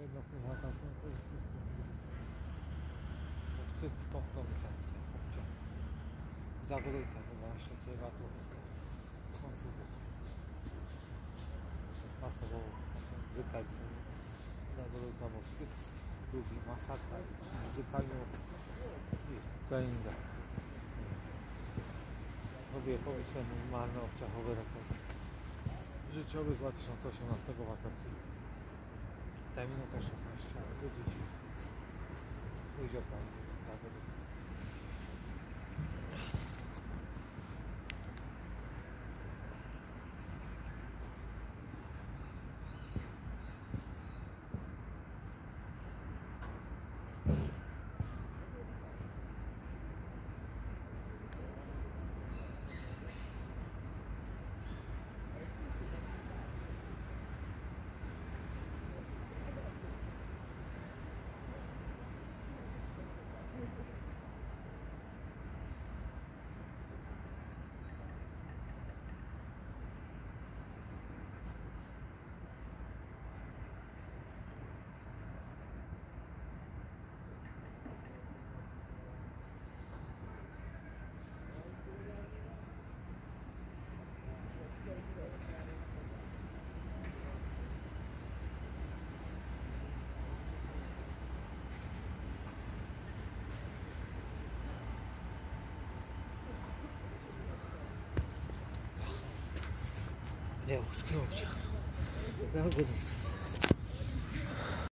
jedna prywatna, to jest wstyd kompromitacja. Chłopcia. Zagrójta chyba jeszcze słońce masowo bzykać sobie. Zagrójta, bo wstyd lubi masakra w bzykaniu jest treninga. Robię fobiczne minimalne owczachowy rekord życiowy z 2018 wakacji. Та минута 16 часов. так вот. Yeah, uskoro olacak. good good